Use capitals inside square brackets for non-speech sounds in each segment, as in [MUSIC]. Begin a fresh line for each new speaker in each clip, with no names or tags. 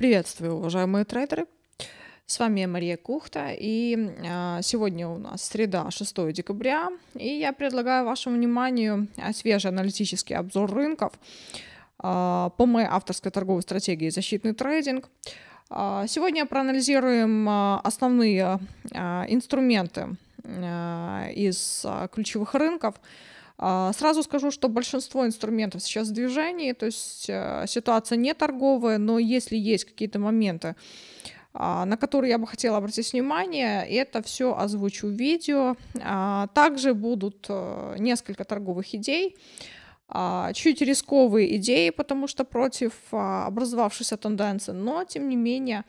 Приветствую, уважаемые трейдеры! С вами Мария Кухта, и а, сегодня у нас среда, 6 декабря, и я предлагаю вашему вниманию свежий аналитический обзор рынков а, по моей авторской торговой стратегии «Защитный трейдинг». А, сегодня проанализируем основные инструменты из ключевых рынков – сразу скажу, что большинство инструментов сейчас в движении, то есть э, ситуация не торговая, но если есть какие-то моменты, а, на которые я бы хотела обратить внимание, это все озвучу в видео. А, также будут э, несколько торговых идей, чуть рисковые идеи, потому что против образовавшейся тенденции, но тем не менее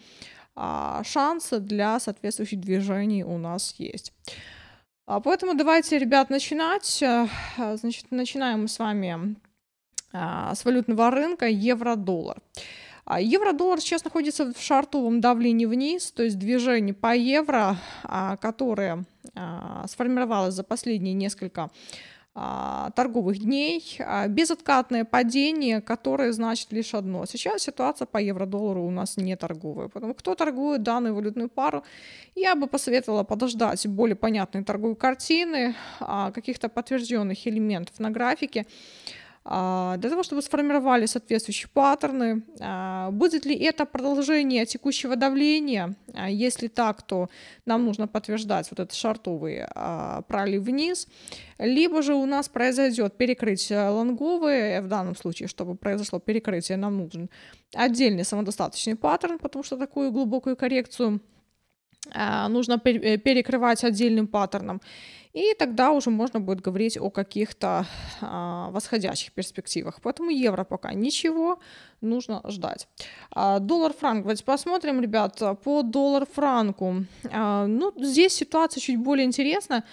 шансы для соответствующих движений у нас есть. А, поэтому давайте, ребят, начинать. Э, значит, начинаем мы с вами а, с валютного рынка евро-доллар. А, евро-доллар сейчас находится в шартовом давлении вниз, то есть движение по евро, которое сформировалось за последние несколько торговых дней, а, безоткатное падение, которое значит лишь одно. Сейчас ситуация по евро-доллару у нас не торговая. Поэтому кто торгует данную валютную пару, я бы посоветовала подождать более понятной торговой картины, а, каких-то подтвержденных элементов на графике, а, для того, чтобы сформировали соответствующие паттерны. А, будет ли это продолжение текущего давления? А, если так, то нам нужно подтверждать вот этот шартовый пролив вниз. Либо же у нас произойдет перекрытие лонговое. В данном случае, чтобы произошло перекрытие, нам нужен отдельный самодостаточный паттерн, потому что такую глубокую коррекцию нужно э, перекрывать отдельным паттерном. И тогда уже можно будет говорить о каких-то а, восходящих перспективах. Поэтому евро пока ничего, нужно ждать. А, доллар-франк, давайте посмотрим, ребят, по доллар-франку. А, ну, здесь ситуация чуть более интересная.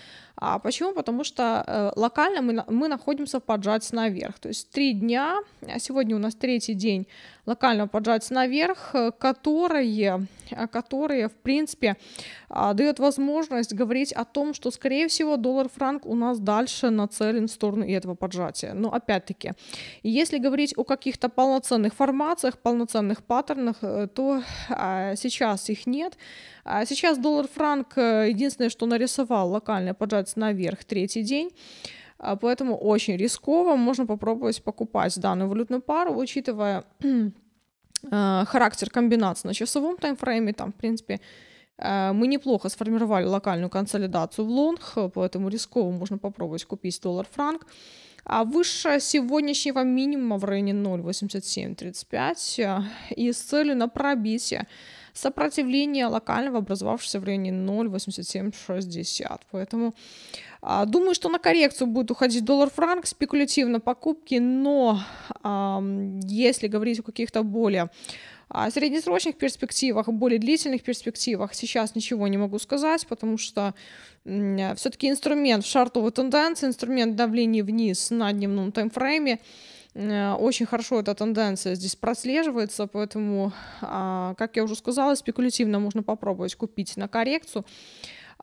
А почему? Потому что э, локально мы, мы находимся в поджатии наверх. То есть три дня, а сегодня у нас третий день локального поджатия наверх, э, которые, э, которые в принципе, э, дает возможность говорить о том, что, скорее всего, доллар-франк у нас дальше нацелен в сторону этого поджатия. Но опять-таки, если говорить о каких-то полноценных формациях, полноценных паттернах, э, то э, сейчас их нет. А сейчас доллар-франк э, единственное, что нарисовал локальное поджатие наверх третий день. А, поэтому очень рисково. Можно попробовать покупать данную валютную пару, учитывая [CLEARS THROAT] э, характер комбинации на часовом таймфрейме. Там, в принципе, мы неплохо сформировали локальную консолидацию в лонг, поэтому рисково можно попробовать купить доллар-франк. А выше сегодняшнего минимума в районе 0,8735 и с целью на пробитие сопротивление локального, образовавшегося в районе 0,8760. Поэтому а, думаю, что на коррекцию будет уходить доллар-франк, спекулятивно покупки, но а, если говорить о каких-то более а, среднесрочных перспективах, более длительных перспективах сейчас ничего не могу сказать, потому что все-таки инструмент в шартовой тенденции, инструмент давления вниз на дневном таймфрейме, Э, очень хорошо эта тенденция здесь прослеживается, поэтому, а, как я уже сказала, спекулятивно можно попробовать купить на коррекцию.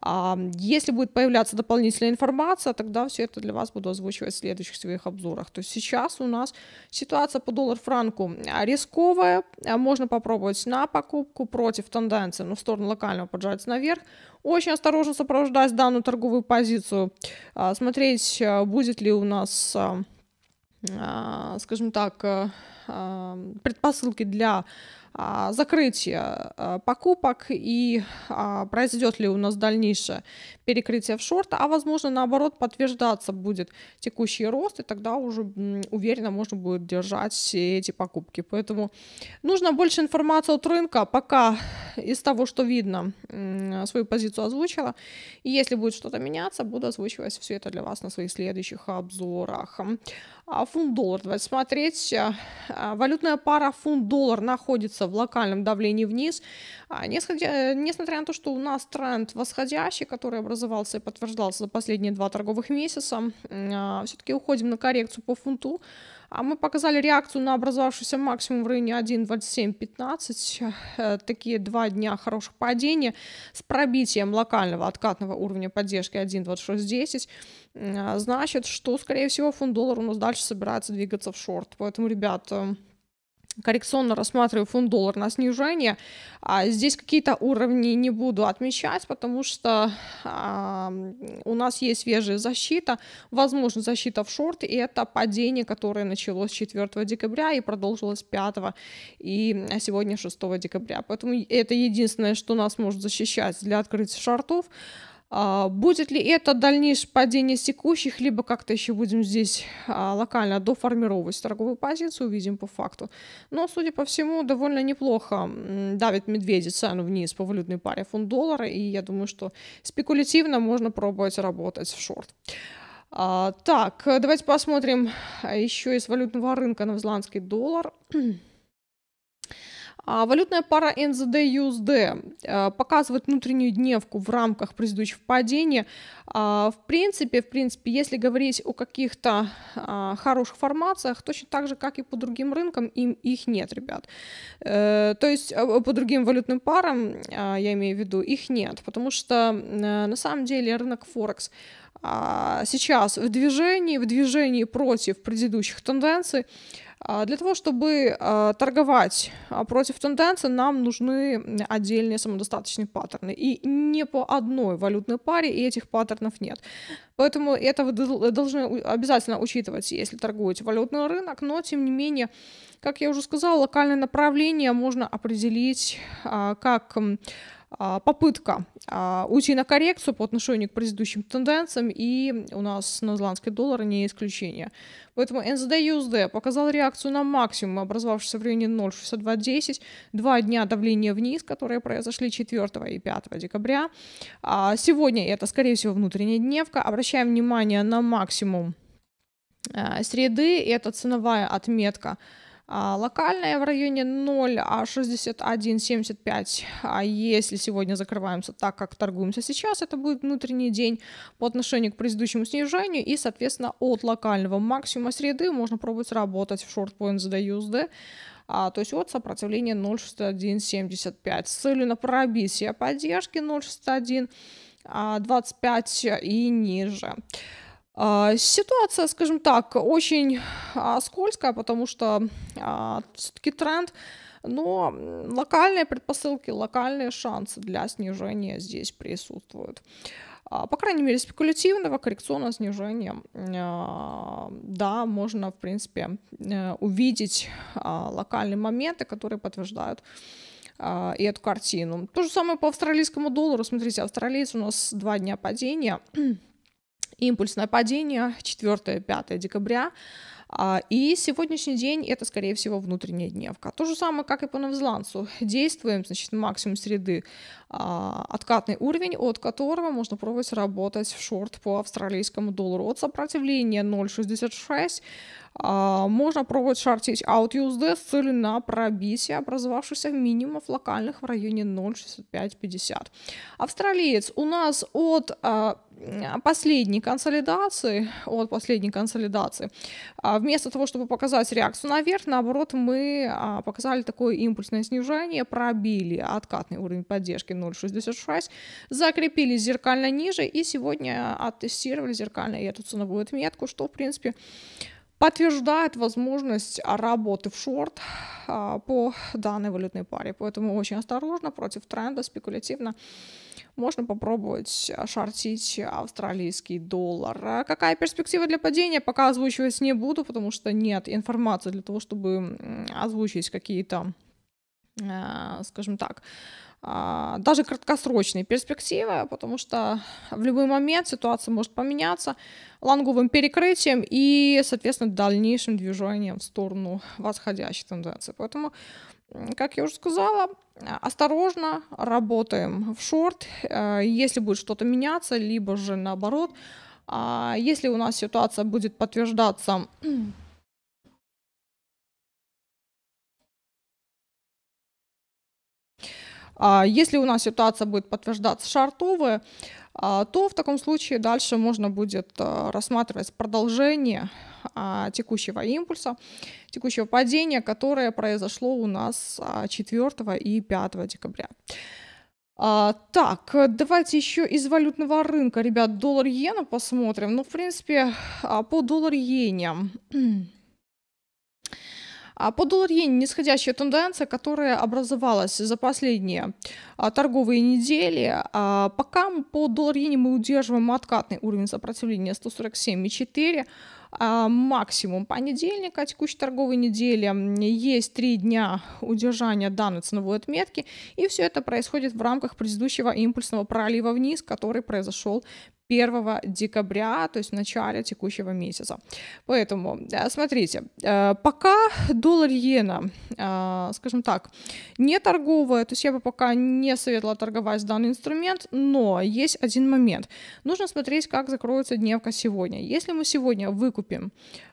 А, если будет появляться дополнительная информация, тогда все это для вас буду озвучивать в следующих своих обзорах. То есть сейчас у нас ситуация по доллар-франку рисковая, можно попробовать на покупку против тенденции, но в сторону локального поджать наверх. Очень осторожно сопровождать данную торговую позицию, а, смотреть, будет ли у нас а, скажем так, а, предпосылки для а, закрытия а, покупок и а, произойдет ли у нас дальнейшее перекрытие в шорт, а возможно наоборот подтверждаться будет текущий рост, и тогда уже уверенно можно будет держать все эти покупки. Поэтому нужно больше информации от рынка, пока из того, что видно, свою позицию озвучила. И если будет что-то меняться, буду озвучивать все это для вас на своих следующих обзорах. Фунт-доллар, давайте смотреть. Валютная пара фунт-доллар находится в локальном давлении вниз, а, несмотря на то, что у нас тренд восходящий, который образовался и подтверждался за последние два торговых месяца, а, все-таки уходим на коррекцию по фунту, а мы показали реакцию на образовавшийся максимум в районе 1.2715. Э, такие два дня хороших падения с пробитием локального откатного уровня поддержки 1.2610. А, значит, что, скорее всего, фунт доллар у нас дальше собирается двигаться в шорт. Поэтому, ребят, коррекционно рассматриваю фунт доллар на снижение. А здесь какие-то уровни не буду отмечать, потому что а, у нас есть свежая защита, возможно, защита в шорт, и это падение, которое началось 4 декабря и продолжилось 5 и сегодня 6 декабря. Поэтому это единственное, что нас может защищать для открытия шортов. А, будет ли это дальнейшее падение текущих, либо как-то еще будем здесь а, локально доформировать торговую позицию, увидим по факту. Но, судя по всему, довольно неплохо давит медведи цену вниз по валютной паре фунт-доллара, и я думаю, что спекулятивно можно пробовать работать в шорт. А, так, давайте посмотрим еще из валютного рынка новозеландский доллар. А валютная пара NZD-USD э, показывает внутреннюю дневку в рамках предыдущего падения. А, в принципе, в принципе, если говорить о каких-то а, хороших формациях, точно так же, как и по другим рынкам, им их нет, ребят. Э, то есть э, по другим валютным парам, я имею в виду, их нет, потому что на самом деле рынок Форекс сейчас в движении, в движении против предыдущих тенденций. А, для того, чтобы а, торговать а, против тенденции, нам нужны отдельные самодостаточные паттерны. И не по одной валютной паре, и этих паттернов нет. Поэтому это вы должны обязательно учитывать, если торгуете валютный рынок, но тем не менее, как я уже сказала, локальное направление можно определить как попытка а, уйти на коррекцию по отношению к предыдущим тенденциям, и у нас новозеландский доллар не исключение. Поэтому NZD-USD показал реакцию на максимум, образовавшийся в районе 0,6210, два дня давления вниз, которые произошли 4 и 5 декабря. А сегодня это, скорее всего, внутренняя дневка. Обращаем внимание на максимум среды, это ценовая отметка – а, локальная в районе 0, а 61,75. А если сегодня закрываемся так, как торгуемся сейчас, это будет внутренний день по отношению к предыдущему снижению. И, соответственно, от локального максимума среды можно пробовать работать в шорт по NZD USD. А, то есть вот сопротивление 0,6175 с целью на пробитие поддержки 0,61 25 а, и ниже. А, ситуация, скажем так, очень а, скользкая, потому что а, все-таки тренд, но локальные предпосылки, локальные шансы для снижения здесь присутствуют. По крайней мере, спекулятивного коррекционного снижения, да, можно, в принципе, э, увидеть локальные моменты, которые подтверждают и эту картину. То же самое по австралийскому доллару. Смотрите, австралиец у нас два дня падения импульсное падение 4-5 декабря. А, и сегодняшний день это, скорее всего, внутренняя дневка. То же самое, как и по новозеландцу. Действуем, значит, максимум среды а, откатный уровень, от которого можно пробовать работать в шорт по австралийскому доллару. От сопротивления 0,66 а, можно пробовать шортить out с целью на пробитие образовавшихся минимумов локальных в районе 0,6550. Австралиец у нас от последней консолидации, от последней консолидации, вместо того, чтобы показать реакцию наверх, наоборот, мы показали такое импульсное снижение, пробили откатный уровень поддержки 0,66, закрепились зеркально ниже и сегодня оттестировали зеркально эту ценовую отметку, что, в принципе, подтверждает возможность работы в шорт а, по данной валютной паре. Поэтому очень осторожно, против тренда, спекулятивно можно попробовать шортить австралийский доллар. А какая перспектива для падения, пока озвучивать не буду, потому что нет информации для того, чтобы озвучить какие-то, а, скажем так, даже краткосрочные перспективы, потому что в любой момент ситуация может поменяться лонговым перекрытием и, соответственно, дальнейшим движением в сторону восходящей тенденции. Поэтому, как я уже сказала, осторожно работаем в шорт. Э, если будет что-то меняться, либо же наоборот, а если у нас ситуация будет подтверждаться если у нас ситуация будет подтверждаться шартовая, а, то в таком случае дальше можно будет а, рассматривать продолжение текущего импульса, текущего падения, которое произошло у нас 4 и 5 декабря. так, давайте еще из валютного рынка, ребят, доллар-иена посмотрим. Ну, в принципе, по доллар-иене А по доллар-иене нисходящая тенденция, которая образовалась за последние а, торговые недели. А, пока по доллар-иене мы удерживаем откатный уровень сопротивления 147,4, а, максимум понедельника текущей торговой недели. Есть три дня удержания данной ценовой отметки, и все это происходит в рамках предыдущего импульсного пролива вниз, который произошел 1 декабря, то есть в начале текущего месяца. Поэтому, э, смотрите, э, пока доллар-иена, э, скажем так, не торговая, то есть я бы пока не советовала торговать данный инструмент, но есть один момент. Нужно смотреть, как закроется дневка сегодня. Если мы сегодня выкупим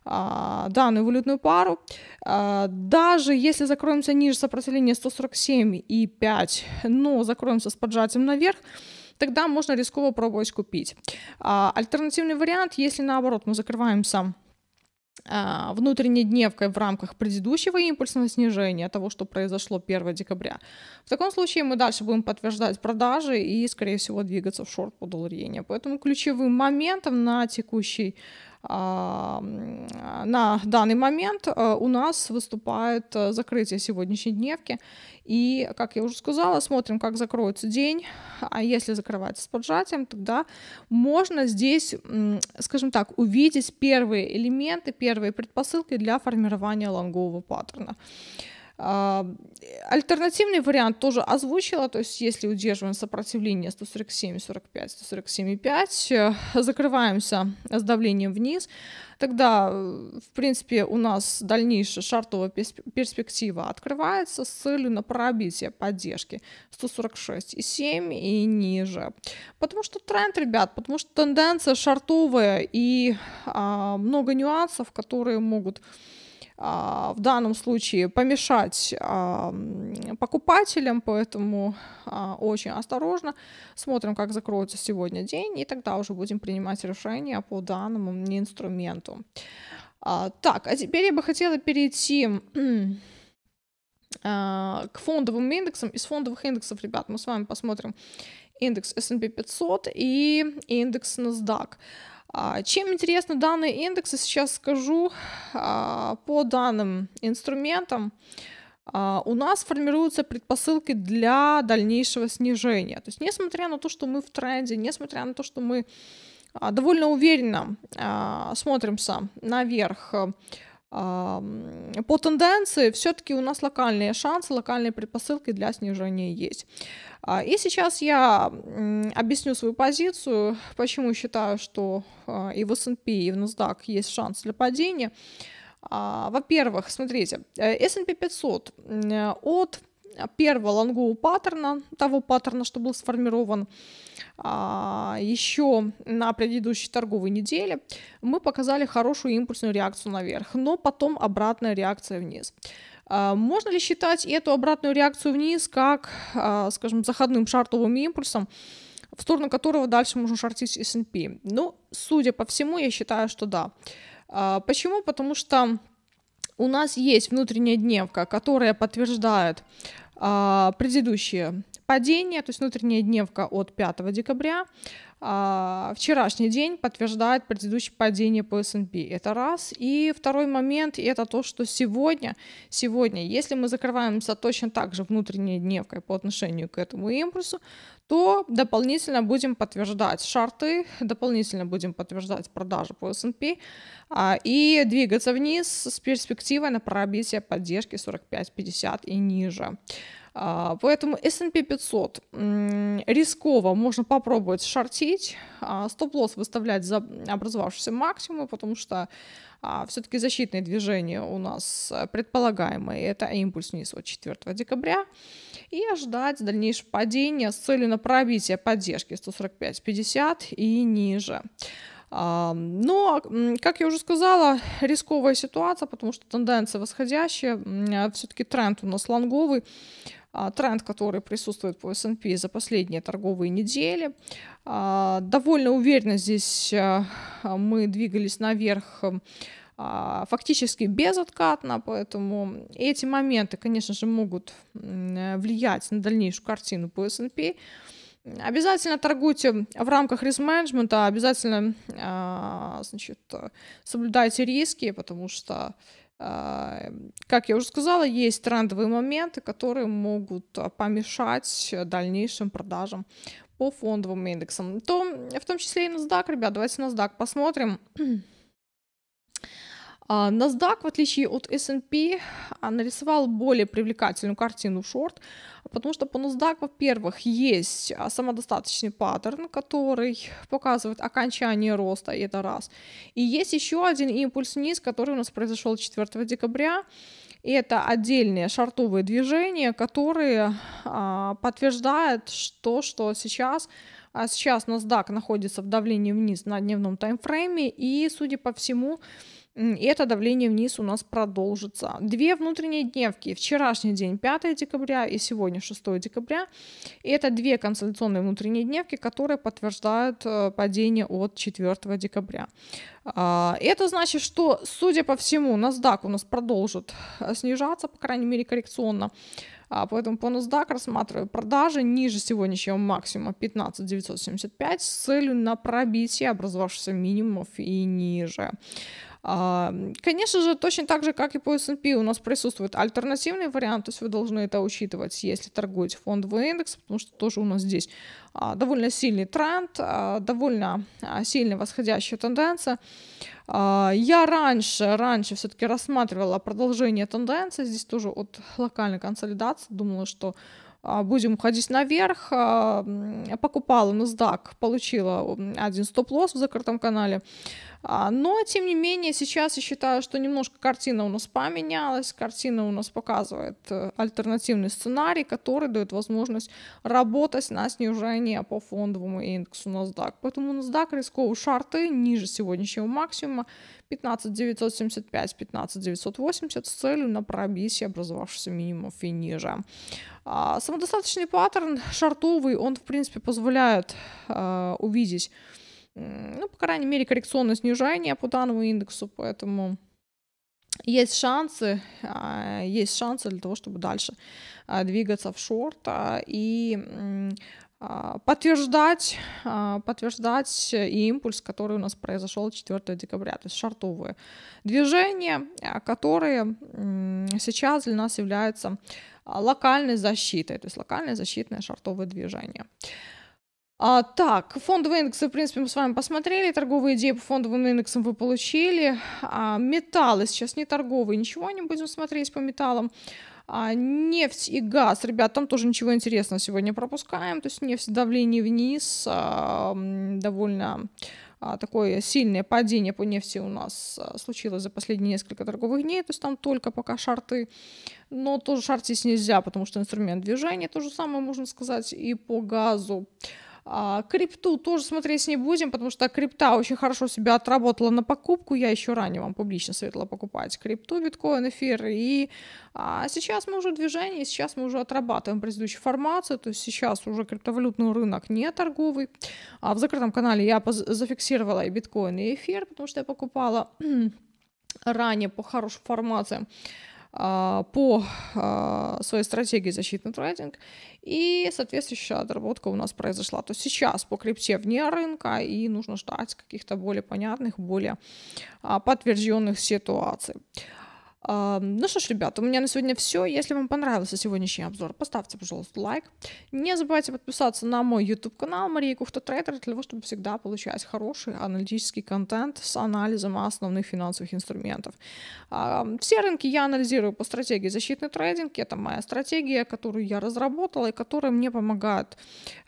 данную валютную пару, даже если закроемся ниже сопротивления 147,5, но закроемся с поджатием наверх, тогда можно рисково пробовать купить. А, альтернативный вариант, если наоборот мы закрываемся а, внутренней дневкой в рамках предыдущего импульсного снижения, того, что произошло 1 декабря. В таком случае мы дальше будем подтверждать продажи и, скорее всего, двигаться в шорт по доллар иене. Поэтому ключевым моментом на текущий на данный момент э, у нас выступает э, закрытие сегодняшней дневки. И, как я уже сказала, смотрим, как закроется день. А если закрывается с поджатием, тогда можно здесь, скажем так, увидеть первые элементы, первые предпосылки для формирования лонгового паттерна. А, альтернативный вариант тоже озвучила, то есть если удерживаем сопротивление 147, 45, 147,5, закрываемся с давлением вниз, тогда, в принципе, у нас дальнейшая шартовая перспектива открывается с целью на пробитие поддержки 146,7 и ниже. Потому что тренд, ребят, потому что тенденция шартовая и а, много нюансов, которые могут в данном случае помешать а, покупателям, поэтому а, очень осторожно смотрим, как закроется сегодня день, и тогда уже будем принимать решения по данному инструменту. Так, а теперь я бы хотела перейти к фондовым индексам. Из фондовых индексов, ребят, мы с вами посмотрим индекс S&P 500 и индекс NASDAQ. А, чем интересны данные индексы, сейчас скажу. А, по данным инструментам а, у нас формируются предпосылки для дальнейшего снижения. То есть, несмотря на то, что мы в тренде, несмотря на то, что мы довольно уверенно смотримся наверх, по тенденции все-таки у нас локальные шансы, локальные предпосылки для снижения есть. А, и сейчас я объясню свою позицию, почему считаю, что а, и в S&P, и в NASDAQ есть шанс для падения. А, во-первых, смотрите, э, S&P 500 от первого лонгового паттерна, того паттерна, что был сформирован еще на предыдущей торговой неделе, мы показали хорошую импульсную реакцию наверх, но потом обратная реакция вниз. А, можно ли считать эту обратную реакцию вниз как, а, скажем, заходным шартовым импульсом, в сторону которого дальше можно шортить S&P? Ну, судя по всему, я считаю, что да. А, почему? Потому что у нас есть внутренняя дневка, которая подтверждает предыдущее падение, то есть внутренняя дневка от 5 декабря, а, вчерашний день подтверждает предыдущее падение по S&P. Это раз. И второй момент, это то, что сегодня, сегодня, если мы закрываемся точно так же внутренней дневкой по отношению к этому импульсу, то дополнительно будем подтверждать шарты, дополнительно будем подтверждать продажи по S&P а, и двигаться вниз с перспективой на пробитие поддержки 45-50 и ниже. А, поэтому S&P 500 рисково, можно попробовать шортить, а, стоп-лосс выставлять за образовавшийся максимум, потому что а, все-таки защитные движения у нас предполагаемые, это импульс вниз от 4 декабря, и ожидать дальнейшего падения с целью на пробитие поддержки 145-50 и ниже. Но, как я уже сказала, рисковая ситуация, потому что тенденция восходящая, все-таки тренд у нас лонговый, тренд, который присутствует по S&P за последние торговые недели. А, довольно уверенно здесь а, мы двигались наверх фактически безоткатно, поэтому эти моменты, конечно же, могут влиять на дальнейшую картину по S&P. Обязательно торгуйте в рамках риск-менеджмента, обязательно значит, соблюдайте риски, потому что как я уже сказала, есть трендовые моменты, которые могут помешать дальнейшим продажам по фондовым индексам. То, в том числе и NASDAQ, ребят, давайте NASDAQ посмотрим. [CLEARS THROAT] А, NASDAQ, в отличие от S&P, а, нарисовал более привлекательную картину шорт, потому что по NASDAQ, во-первых, есть а, самодостаточный паттерн, который показывает окончание роста, и это раз. И есть еще один импульс вниз, который у нас произошел 4 декабря, и это отдельные шартовые движения, которые а, подтверждают, что, что сейчас а сейчас NASDAQ находится в давлении вниз на дневном таймфрейме, и, судя по всему, и это давление вниз у нас продолжится. Две внутренние дневки. Вчерашний день 5 декабря и сегодня 6 декабря. И это две консолидационные внутренние дневки, которые подтверждают э, падение от 4 декабря. А, это значит, что, судя по всему, NASDAQ у нас продолжит э, снижаться, по крайней мере, коррекционно. А, поэтому по NASDAQ рассматриваю продажи ниже сегодняшнего максимума 15 975 с целью на пробитие образовавшихся минимумов и ниже. А, конечно же, точно так же, как и по S&P, у нас присутствует альтернативный вариант, то есть вы должны это учитывать, если торгуете фондовый индекс, потому что тоже у нас здесь а, довольно сильный тренд, а, довольно сильная восходящая тенденция. Я раньше, раньше все-таки рассматривала продолжение тенденции, здесь тоже от локальной консолидации, думала, что будем уходить наверх. Покупала NASDAQ, получила один стоп-лосс в закрытом канале. А, но, тем не менее, сейчас я считаю, что немножко картина у нас поменялась. Картина у нас показывает э, альтернативный сценарий, который дает возможность работать на снижение по фондовому индексу NASDAQ. Поэтому NASDAQ рисковые шарты ниже сегодняшнего максимума 15 975, 15 980 с целью на пробитие образовавшихся минимумов и ниже. А, самодостаточный паттерн шартовый, он, в принципе, позволяет а, увидеть ну, по крайней мере, коррекционное снижение по данному индексу, поэтому есть шансы, а, есть шансы для того, чтобы дальше а, двигаться в шорт а, и подтверждать, подтверждать импульс, который у нас произошел 4 декабря, то есть шартовые движения, которые сейчас для нас являются локальной защитой, то есть локальное защитное шартовое движение. А, так, фондовые индексы, в принципе, мы с вами посмотрели, торговые идеи по фондовым индексам вы получили. А, металлы сейчас не торговые, ничего не будем смотреть по металлам. А, нефть и газ, ребят, там тоже ничего интересного сегодня пропускаем. То есть нефть давление вниз, а, довольно а, такое сильное падение по нефти у нас а, случилось за последние несколько торговых дней, то есть там только пока шарты, но тоже шартить нельзя, потому что инструмент движения, то же самое можно сказать и по газу. А, крипту тоже смотреть не будем, потому что крипта очень хорошо себя отработала на покупку. Я еще ранее вам публично советовала покупать крипту, биткоин, эфир. И а, сейчас мы уже в движении, сейчас мы уже отрабатываем предыдущую формацию. То есть сейчас уже криптовалютный рынок не торговый. А в закрытом канале я зафиксировала и биткоин, и эфир, потому что я покупала [CLEARS THROAT] ранее по хорошим формациям. А, по а, своей стратегии защитный трейдинг, и соответствующая отработка у нас произошла. То есть сейчас по крипте вне рынка, и нужно ждать каких-то более понятных, более а, подтвержденных ситуаций. Ну что ж, ребята, у меня на сегодня все. Если вам понравился сегодняшний обзор, поставьте, пожалуйста, лайк. Не забывайте подписаться на мой YouTube канал Мария Кухта Трейдер, для того, чтобы всегда получать хороший аналитический контент с анализом основных финансовых инструментов. Все рынки я анализирую по стратегии защитный трейдинг. Это моя стратегия, которую я разработала и которая мне помогает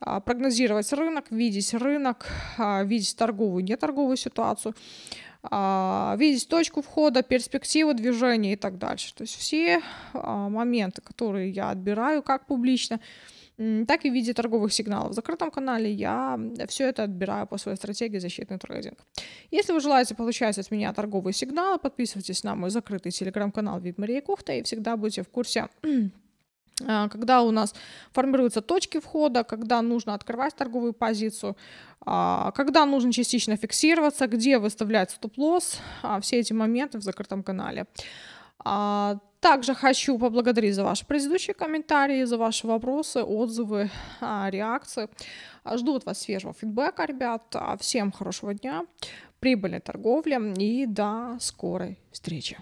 а, прогнозировать рынок, видеть рынок, а, видеть торговую, неторговую ситуацию видеть точку входа, перспективу движения и так дальше. То есть все а, моменты, которые я отбираю как публично, так и в виде торговых сигналов. В закрытом канале я все это отбираю по своей стратегии защитный трейдинг. Если вы желаете получать от меня торговые сигналы, подписывайтесь на мой закрытый телеграм-канал Вид Мария Кухта и всегда будете в курсе а, когда у нас формируются точки входа, когда нужно открывать торговую позицию, а, когда нужно частично фиксироваться, где выставлять стоп-лосс, а, все эти моменты в закрытом канале. Также хочу поблагодарить за ваши предыдущие комментарии, за ваши вопросы, отзывы, реакции. Жду от вас свежего фидбэка, ребят. Всем хорошего дня, прибыльной торговли и до скорой встречи.